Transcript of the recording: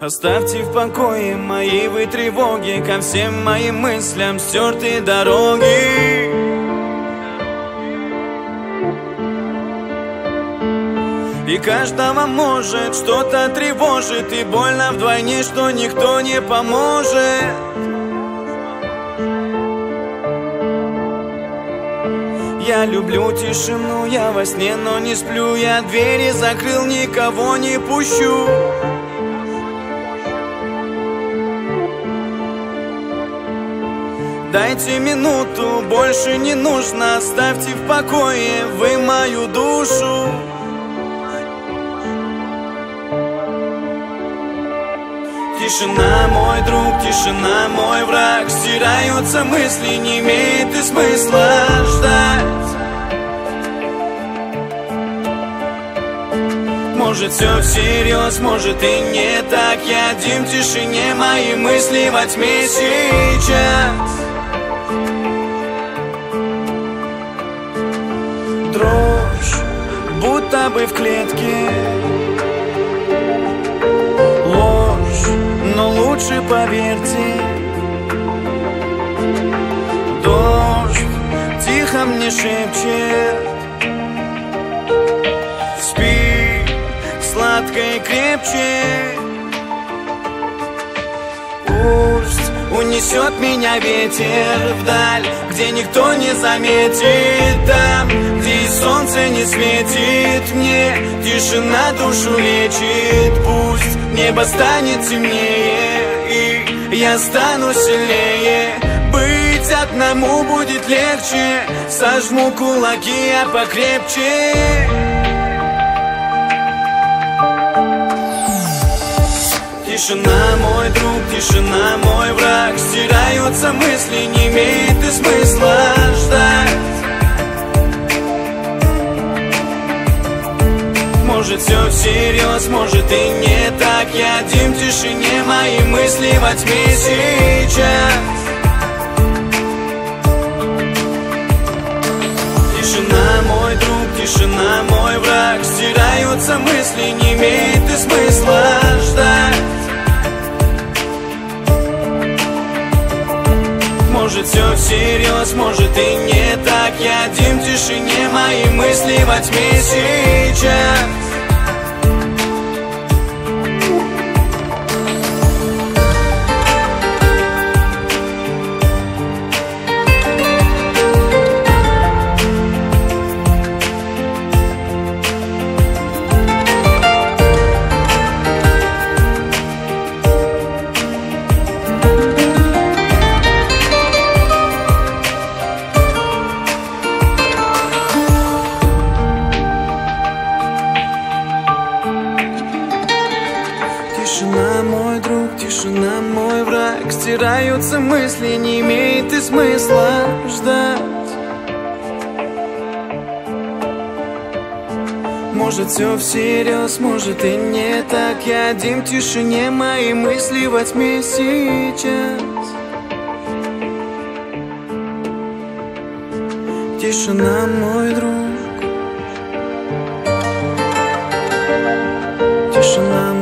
Оставьте в покое мои вы тревоги Ко всем моим мыслям стертые дороги. И каждого может что-то тревожит И больно вдвойне, что никто не поможет. Я люблю тишину, я во сне, но не сплю. Я двери закрыл, никого не пущу Дайте минуту, больше не нужно. Оставьте в покое вы мою душу. Тишина, мой друг, тишина, мой враг. Стираются мысли, не имеет и смысла ждать. Может все всерьез, может и не так. Я один в тишине, мои мысли во тьме сейчас Дрожь, будто бы в клетке. Но лучше поверьте. Дождь тихо мне шепчет. Спи сладко и крепче. Пусть унесет меня ветер вдаль Где никто не заметит. Там, солнце не светит Мне тишина душу лечит. Пусть небо станет темнее И я стану сильнее. Быть одному будет легче Сожму кулаки, я покрепче. Тишина, мой друг, Может все всерьез, может и не так. Я один в тишине, мои мысли во тьме сейчас. Тишина, мой друг, тишина, мой враг. Стираются мысли, не имеет и смысла ждать. Может все всерьез, может и не так. Я один в тишине, мои мысли во тьме сейчас Тишина, мой друг, тишина, мой враг. Стираются мысли, не имеет и смысла ждать. Может все всерьез, может и не так. Я один в тишине, мои мысли во тьме сейчас. Тишина, мой друг. Тишина,